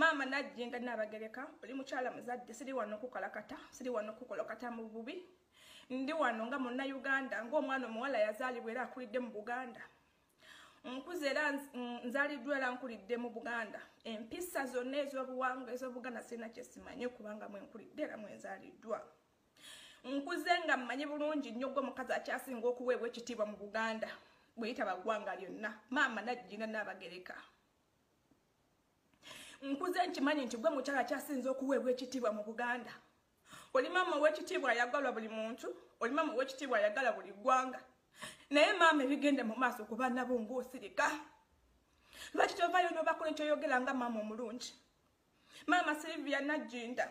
maama najjinda nabagereka oli mukyala muzadde siri wano okukalakata siri wano okukolokata mu bubi. Ndi wano nga munnayuganda ngaomwana omuwala yazaalibwa era akulidde mu buganda. Nkuze era nzaliddwa era nkulidde mu buganda. Empisa zonna ez'obuwanga ez'obuganda sirina kyesimanyi kubanga mwenkulidde era mwenzaliddwa nkuze nga mmanyi bulungi nnyo gwe omukazi akyasinga okuweebwa ekitiibwa mu buganda. Bweyitaba ggwanga lyonna. Maama najjina naabagereka nkuze nkimanyi nti gwe mukyala kyasinza okuweebwa ekitiibwa mu buganda. Oli maama ow'ekitiibwa ayagalwa buli muntu oli maama ow'ekitiibwa ayagala buli ggwanga. Naye maama ebigende mu maaso ku baana bo ngaosirika lwaki tovayo nobakola ekyoyogera nga maama omulungi? Maama silivia najjinda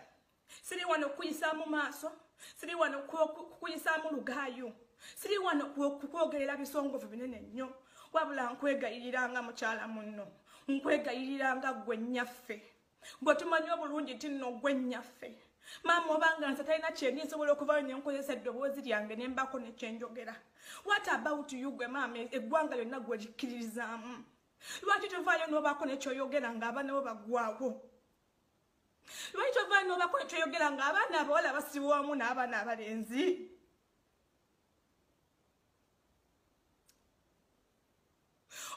siri wano okukuyisaamu maaso siri wano kukuyisaamu lugaayo siri wano kukwogerera bisongovu binene nnyo wabula nkwegayiriranga mukyala munno nkwegayiriranga gwe nnyaffe. Bwe tumanyi obulungi ti nno gwe nnyaffe. Maama obanga nze talina kyendi nsobola okuvayo nenkozesa eddoboozi lyange nembako nekyenjogera what about you gwe maama? Eggwanga lyonna gwe likkiririzaamu lwaki tovaayo nobaako nekyoyogera ngaabaana bo baggwawo lwaki tovaayo nobaako nekyoyogera ngaabaana abawala basibwamu n'abaana abalenzi?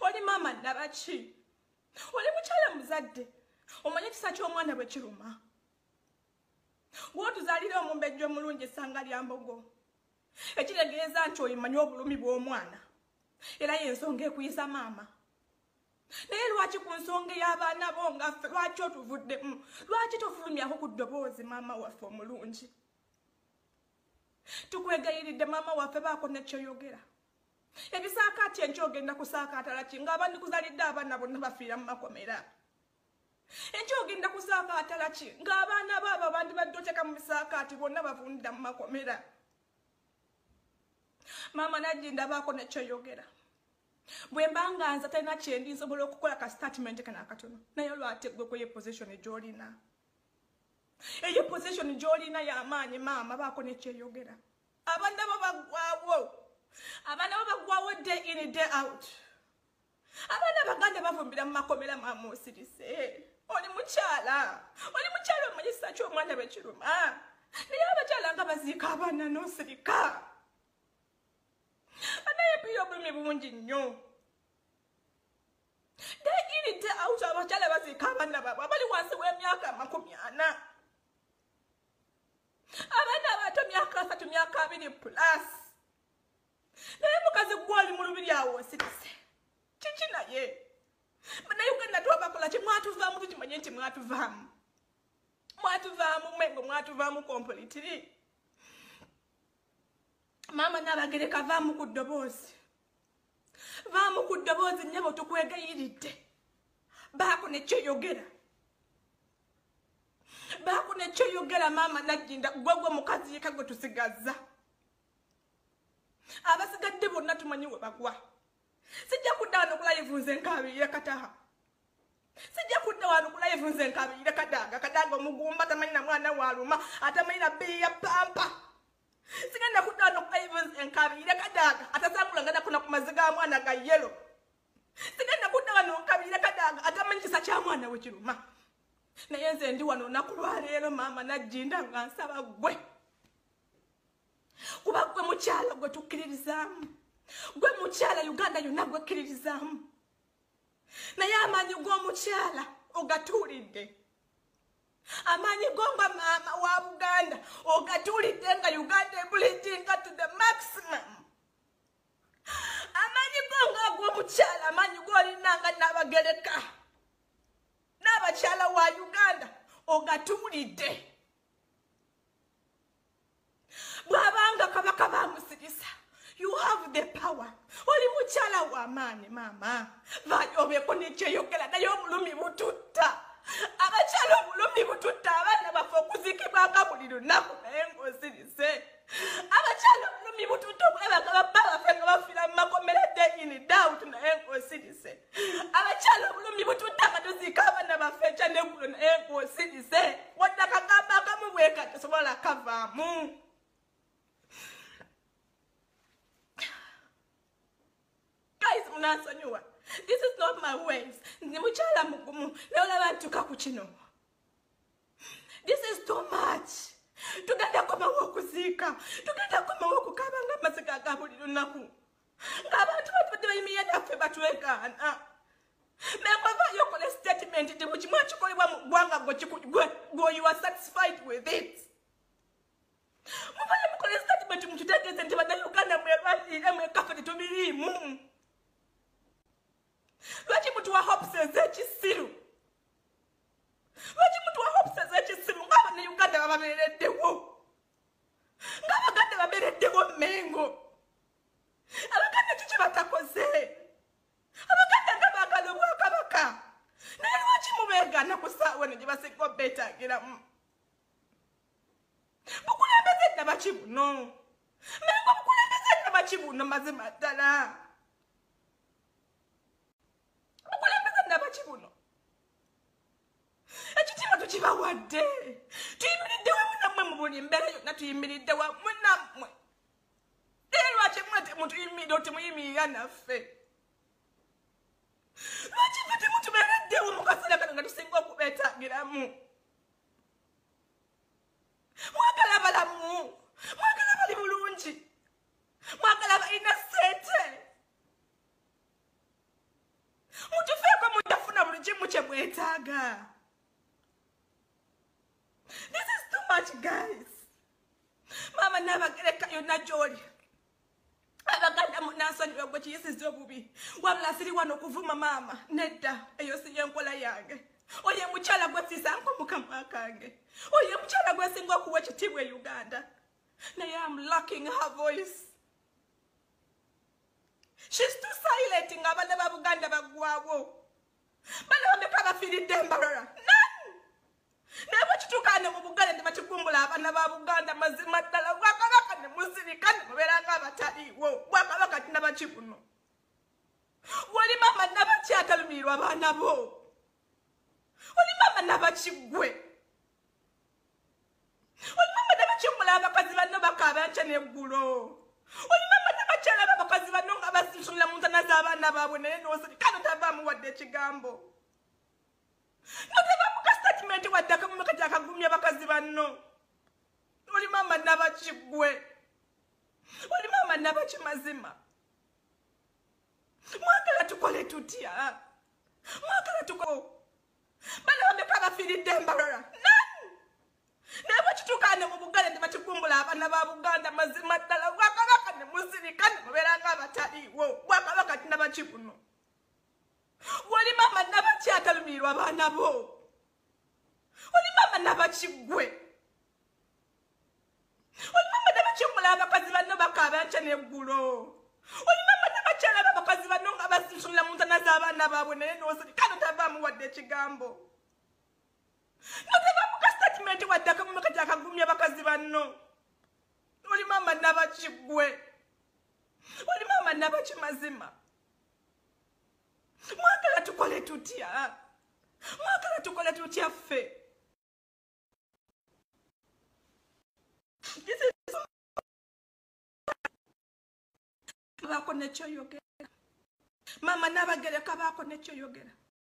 Oli maama nabaki oli mukyala muzadde omanye ekisa ky'omwana bwe kiruma. Gwotuzaalira omumbejjo omulungi essanga lya mbogo ekitegeeza nti oyimanyi obulumi bw'omwana era yensonga ekuyisa maama. Naye lwaki ku nsonga ey'abaana bo ngaffe lwaki otuvuddemu lwaki tofulumyako ku ddoboozi maama waffe omulungi? Tukwegayiridde maama waffe baako nekyoyogera ebisaakaati enkyogenda kusaakaatala ki? Ngaabandi kuzalidde abaana bonna bafiira mu makomera. Enkyogenda kusaakaatala ki? Ng'abaana baabo abandi badde oteeka mu bisaakaati bonna bavundira mu makomera. Maama najjinda baako nekyoyogera bwe mbanga nze talina kyendi nsobola okukola ka statement kana akatono. Naye lwate gwe kweyo position gy'olina? Eyo position gy'olina y'amaanyi maama baako nekyeyogera abaana bo baggwawo abaana bo baggwawo day in day out. Abaana baganda bavumbira mu makomera maama osirise oli mukyala oli mukyala omanyisa kyomwana bwekiruma naye abakyala nga baziika abaana nosirika. Anaye piyo obulumi bungi nnyo. Dairidde auto abakyala baziika abaana baabwe abali wansi w'emyaka amakumi ana abaana abato myaka asatu myaka abiri plus naye mukazi gwoli mu lubiri awo osirise kiki naye naye ugenda twabakola ki mwatuvaamu tukimanye nti mwatuvaamu. Mwatuvaamu mwengo mwatuvaamu kompolitiri maama nabagereka vaamu ku ddoboozi. Vaamu ku ddoboozi nyabo tukwegayiridde baako nekyoyogera baako nekyoyogera maama najjinda gwegwe mukazi yeka gwe tusigazza. Abasigadde bonna tumanyi we bagwa. Sijja kudda wano kulayivu nze nkabirire kataha sijja kudda wano kulayivu nze nkabirire kadaaga kadaaga omugumba tamanyi na mwana waluma atamanyi na bbeeyi ya pampa sigenda kudda wano kulayivu nze nkabirire kadaaga atasangulanga nakona ku mazzi ga mwana ga yelo sigenda kudda wano nkabirire kadaaga atamanyi kisa kya mwana we kiruma. Naye nze ndi wano olunaku lwaleero maama najjinda nga nsaba gwe kuba gwe mukyala gwe tukkiririzaamu. Gwe mukyala uganda yonna gwekkiririzaamu naye amaanyi g'omukyala ogatuulidde. Amaanyi go nga maama wa buganda ogatuulidde nga uganda ebulitinga to the maximum. Amaanyi go nga ag'omukyala amaanyi g'olinanga n'abagereka n'abakyala wa uganda ogatuulidde mukyala w'amaanyi maama vaayo obeeko nekyeyogera naye obulumi bututta abakyala obulumi bututta abaana bafe okuzikibwanga buli lunaku naye ng'osirise abakyala obulumi bututta obulabaga babba bafe nga bafiira mu makomera deyini dout naye ng'osirise abakyala obulumi bututta nga tuziika abaana bafe ekya neggulo naye ng'osirise wadde akagamba akamu bweka tosobola kavaamu guys munansonyiwa this is not my ways. Ndi mukyala mugumu. Naye olaba ntuka ku kino this is too much. Tugenda komawo okuziika tugenda komawo okukaaba nga amaziga aga buli lunaku. Ng'abantu batudde bayimirira naffe batwegaana menkwavaayo okola statement ti bukimu ekikolebwa mu ggwanga gwe you are satisfied with it. Muvayo mukola statement mukitegeeze nti bannayuganda mwerwalire mwekafe tetubiriimu lwaki ez'ekisiru lwaki mutuwa hopes ez'ekisiru ng'abannayuganda bababeereddewo ng'abaganda babeereddewo mengo. Abaganda kiki batakoze abaganda nga baagala obwakabaka naye lwaki mubeegaana ku saawa ne gye basinga obeetaagiramu bukulembeze nnabaki buno mengo bukulembeze nnabaki buno mazima ddala bukulembeze nnabaki buno ekitiibwa tukibawadde tuyimiridde wamu nammwe mu buli mbeera yonna tuyimiridde wamu nammwe. Naye lwaki mwe temutuyimirira temuyimirira naffe? Lwaki fe temutubeereddewo mu kaseera kano nga tusinga okubeetagiramu? Mwagala balamu mwagala bali bulungi mwagala balina sente mutufeeko mujafuna buli kimu kye mwetaaga this is too much guys maama nabagereka yonna gy'oli abaganda munansonyiwa gwe kiyisiza obubi. Wabula siri wano okuvuma maama nedda eyo si yenkola yange. Oyo mukyala gwesiisa nkomukamwa kange. Oyo mukyala gwesinga okuwa ekitiibwa e uganda. Naye am locking her voice. Shes too silent ng'abaana ba buganda baggwawo. Bana bameka bafiiridde embalala naye bwekituukane mu buganda ne bakigumbula abaana ba buganda mazima ddala bwakabaka ne muzirika ne mubeera ng'abataliiwo tinabaki buno wali maama nabaki atalumirirwa baana bo. Oli maama nabakiggwe oli maama nabakimmula abakazi banno bakaaba nkya n'eggulo. Oli maama nabakyalaba abakazi banno nga basinsulira mu ntana z'abaana baabwe naye nosirika notavaamu wadde ekigambo. Notavaamu ka statement wadde akamumeka gyakagumya bakazi banno oli maama nabakiggwe oli maama nabaki mazima mwagala tukole tutya? Mwagala tukole balambeka bafiiridde embalala nan naye bwekituukane mu buganda ne bakigumbula abaana ba buganda mazima ddala bwakabaka ne muzirika ne mubeera ng'abataliiwo bwakabaka tinabaki buno. Wali maama nabaki atalumirirwa baana bo. Oli maama nabakiggwe oli maama nabakimmula abakazi banno bakaaba nkya n'eggulo. Oli maama nabakyalaba abakazi banno nga basinsulira mu ntana z'abaana baabwe naye nosirika notavaamu wadde ekigambo. Notavaamu ka statement wadde akamumeka gyakagumya bakazi banno. Oli maama nabakiggwe oli maama nabaki mazima mwagala tukole tutya? Mwagala tukole tutya ffe baako nekyoyogera maama nabagereka baako nekyoyogera